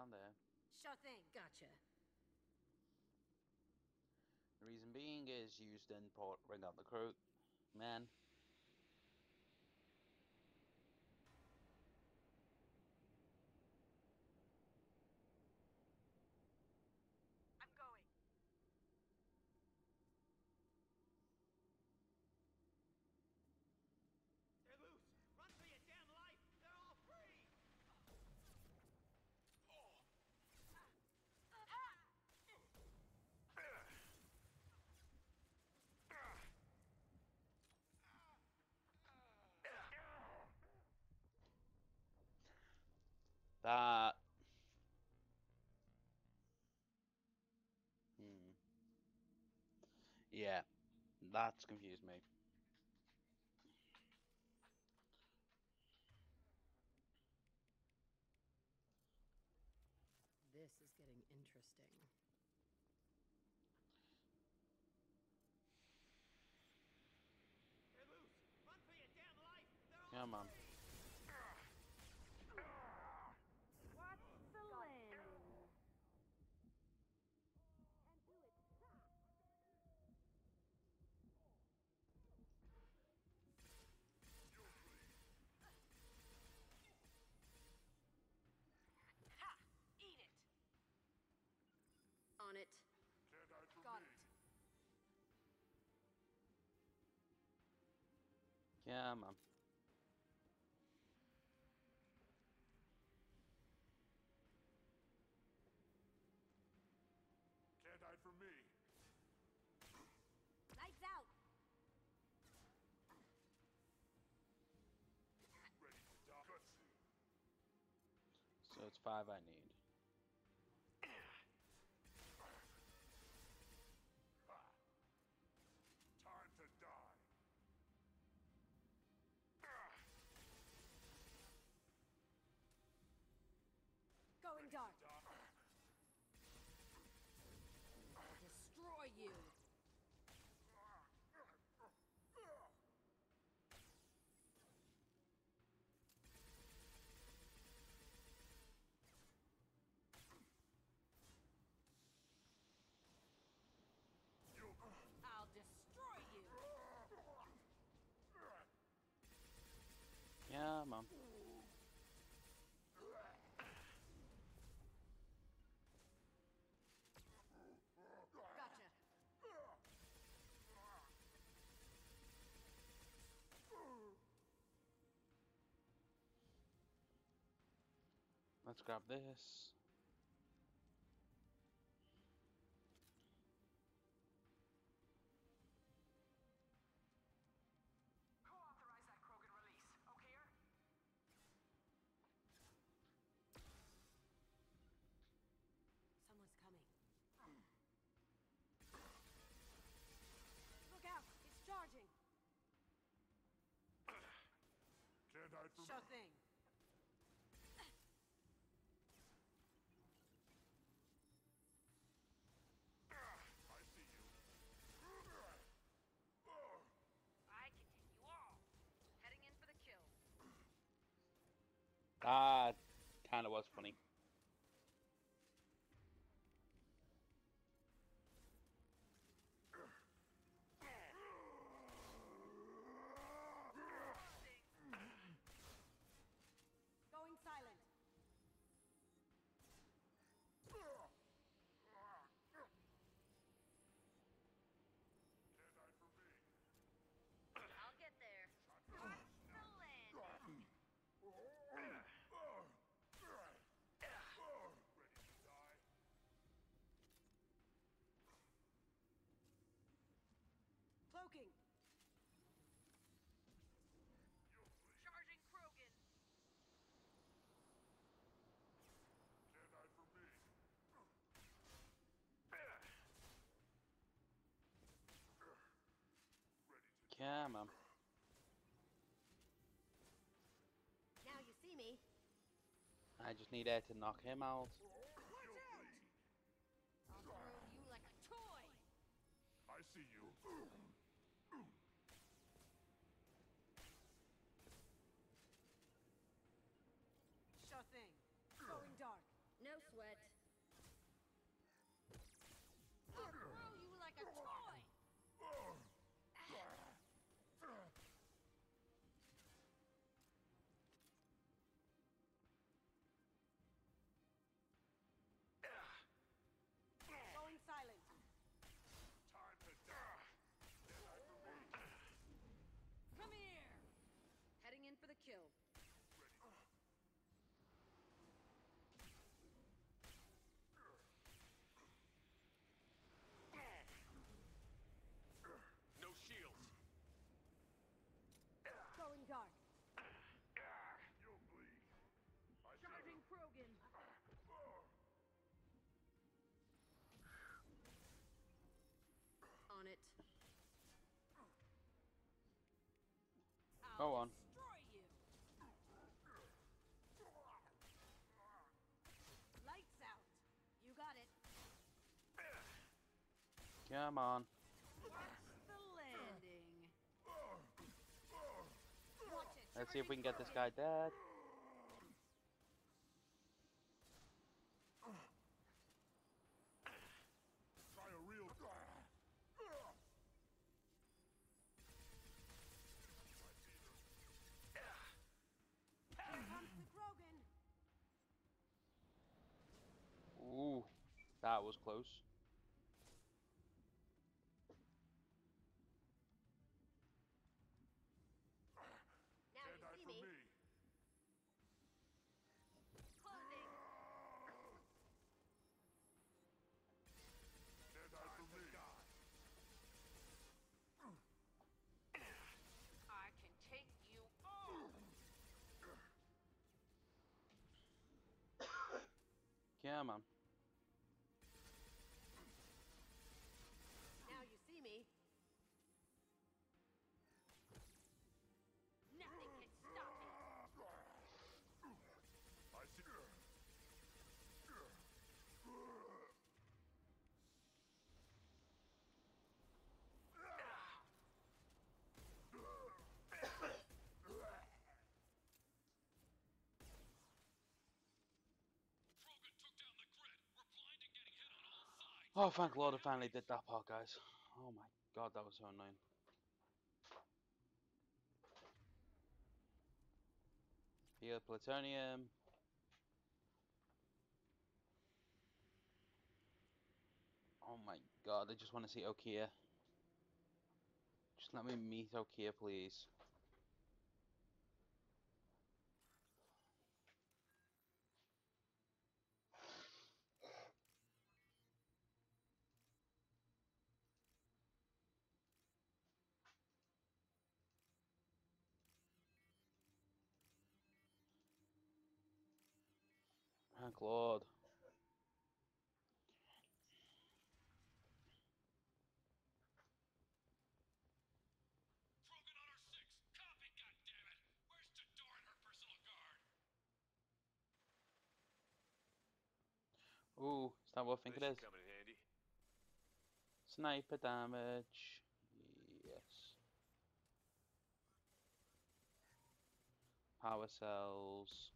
down there. Sure thing. Gotcha. The reason being is used in port, bring out the crew. Man. I'm going. They're loose! Run for your damn life! They're all free! That. Hmm. Yeah, that's confused me. This is getting interesting. They're loose! Run Come on. Can't hide from me. Lights out! Ready to die. So it's five I need. On. Gotcha. Let's grab this. Can't hide from Sure me. thing. Ah, I see you. I can take you all. Heading in for the kill. Ah, that kind of was funny. Going silent. Can't hide from me. I'll get there. Watch the land. Ready to die. Cloaking. You please. Charging Krogan. Can't hide from me. Come on. Now you see me. I just need air to knock him out. Go on. Lights out. You got it. Come on. Let's see if we can get this guy dead. Try a real. Here comes the Krogan. Ooh, that was close. Now Stand you see for me. me. Closing. Stand eye for me. I can take you all. Come on. Now you see me. Nothing can stop me. I see. Oh, thank Lord I finally did that part, guys. Oh my god, that was so annoying. Heal plutonium. Oh my god, I just want to see Okeer. Just let me meet Okeer, please. Guard? Ooh, is that what I think it is? coming in handy. Sniper damage. Yes. Power cells.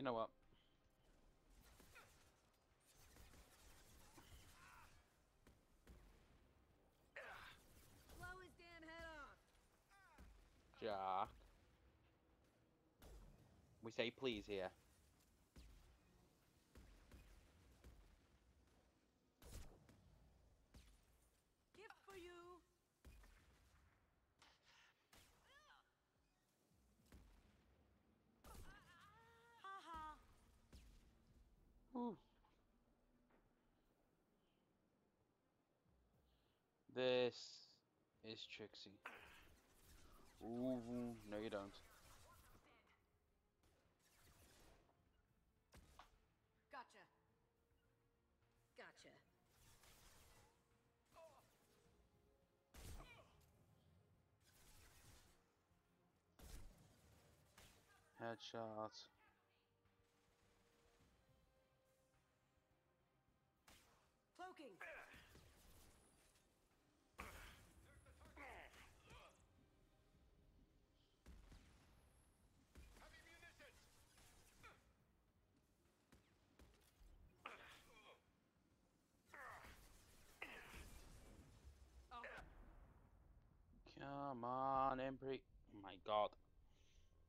You know what? Blow his damn head off. Jack. We say please here. This is Trixie. Ooh, no you don't. Gotcha. Gotcha. Headshot. Cloaking. Come on, Embry. Oh my god.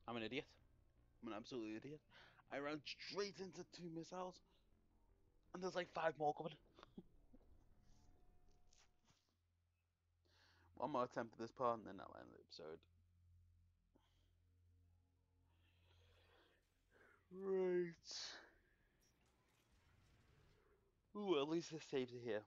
I'm an idiot. I'm an absolute idiot. I ran straight into two missiles. And there's like five more coming. one more attempt at this part, and then that'll end the episode. Right. Ooh, at least this saves it here.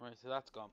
Right, so that's gone.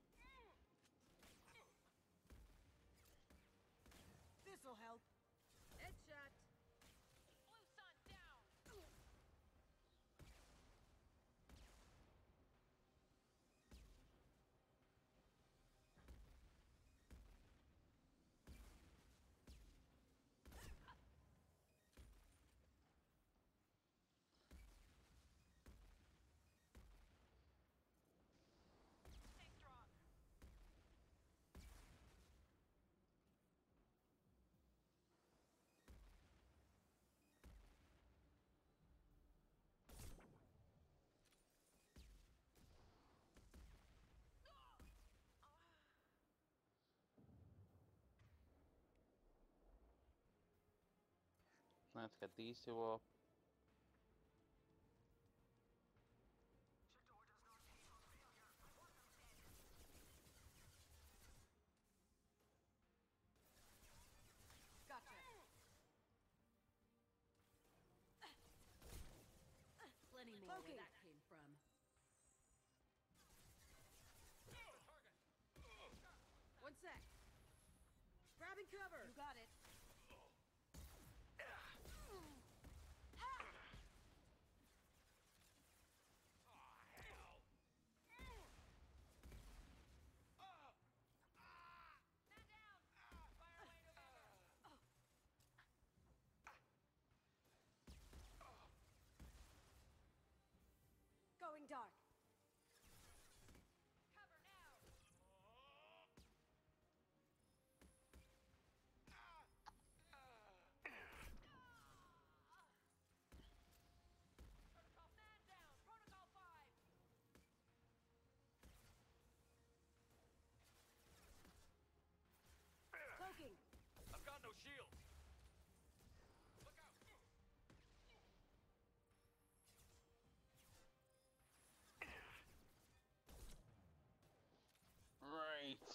Let's get these two up. Gotcha. Plenty more where that came from. One sec. Grabbing cover. You got it. Up.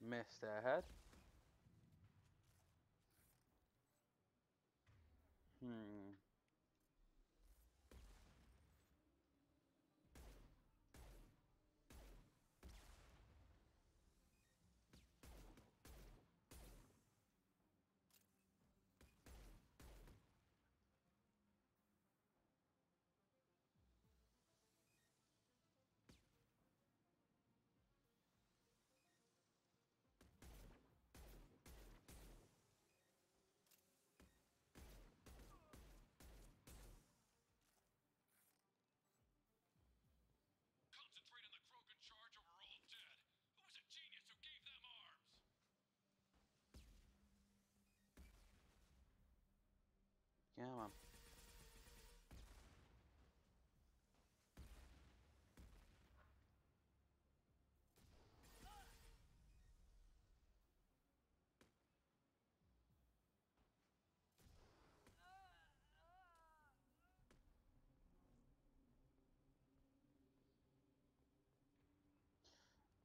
Missed ahead. Hmm.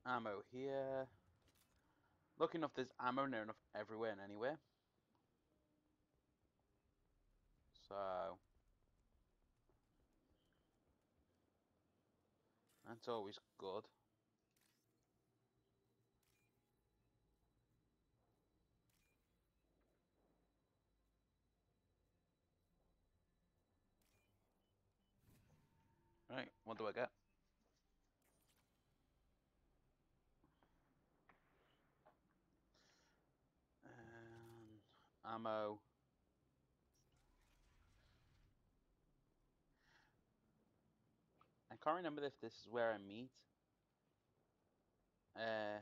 Ammo here. Lucky enough, there's ammo near enough everywhere and anywhere. So that's always good. Right, what do I get? Ammo. I can't remember if this is where I meet. Uh,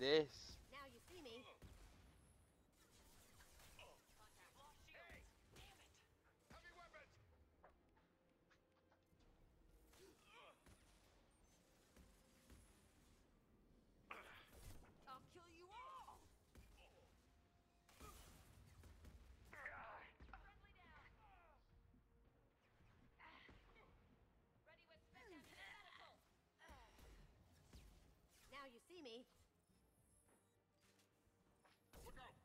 this. Now you see me. Heavy weapons! I'll kill you all! Ready with spec medical. Now you see me. Look out!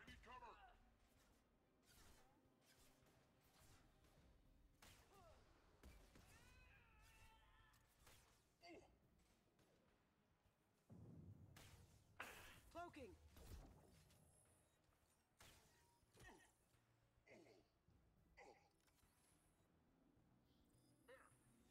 I need cover! Cloaking. Berserkers are going down, but the outsider commandos are still incoming. Repeat, still incoming.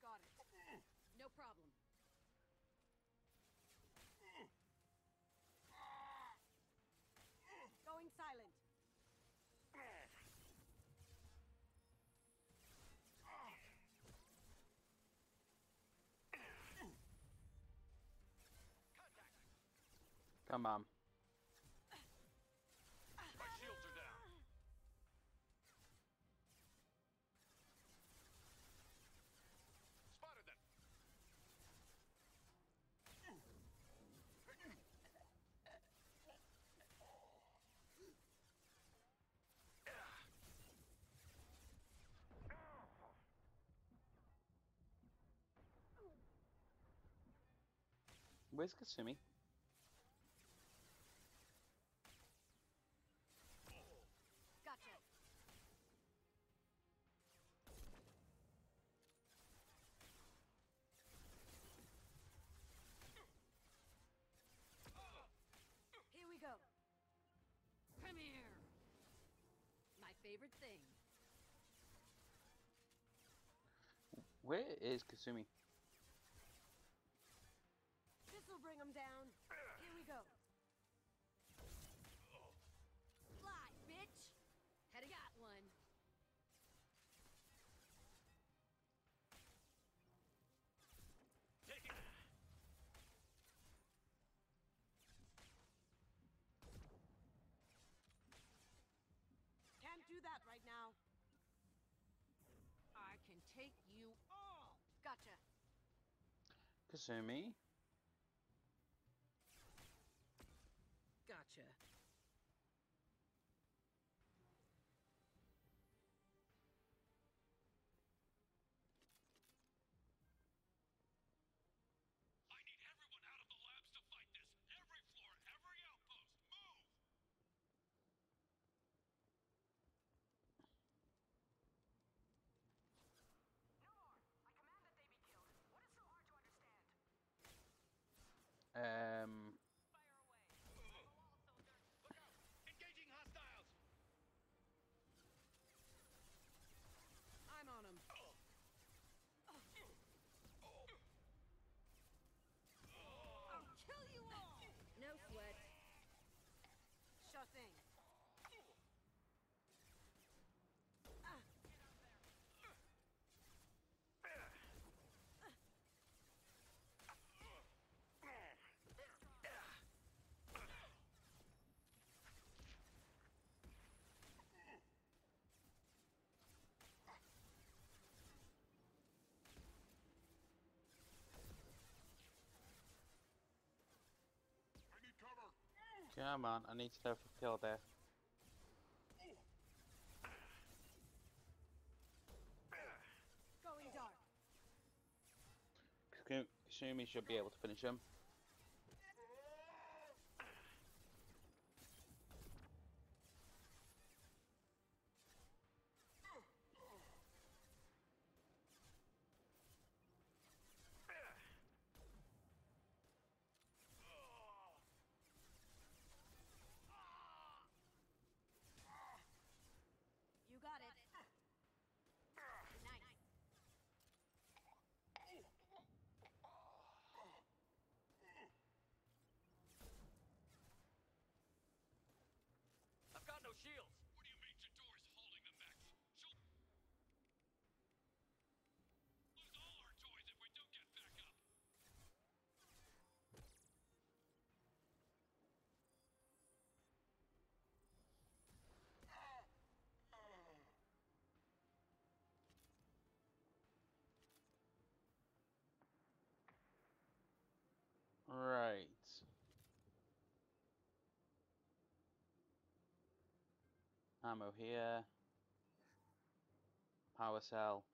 Got it. No problem. Going silent. Come on. My shields are down. Spotted them. Where's Kasumi? Favorite thing. Where is Kasumi? This'll bring them down. Here we go. Fly, bitch! Had got one. Taking Can't do that right now. I can take you all! Gotcha. Kasumi? Gotcha. I need everyone out of the labs to fight this. Every floor, every outpost, move! Um, Fire away. On the wall, soldiers. Look out! Engaging hostiles! I'm on him. I'll kill you all! No sweat. Sure thing. Ah, I need cover! Come on, I need to know for kill there. going dark. assume he should be able to finish him. You got it. Nice. I've got no shields. What do you mean Jedore's holding the mechs? She'll lose all our toys if we don't get back up. Right. Ammo here. Power cell.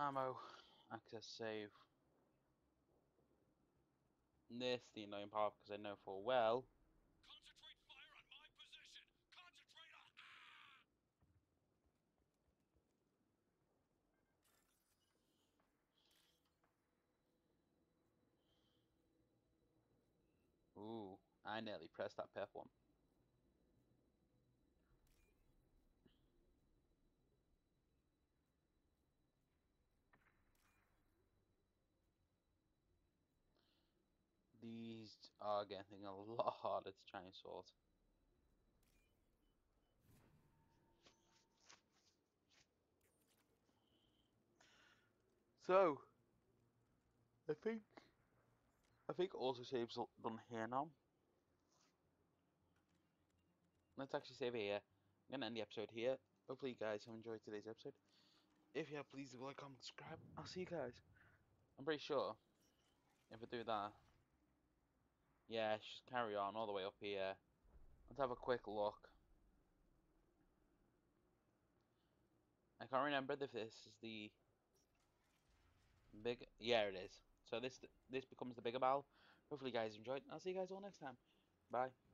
Ammo. Access save. This the annoying part because I know full well Concentrate fire on my position. Concentrate on. Ah! Ooh, I nearly pressed that purple one. These are getting a lot harder to try and sort. So, I think I think also saves l- done here now. Let's actually save it here. Uh, I'm gonna end the episode here. Hopefully you guys have enjoyed today's episode. If you have, please do like, comment, subscribe. I'll see you guys. I'm pretty sure if I do that, yeah, just carry on all the way up here. Let's have a quick look. I can't remember if this is the big. Yeah, it is. So this this becomes the bigger barrel. Hopefully, you guys enjoyed. I'll see you guys all next time. Bye.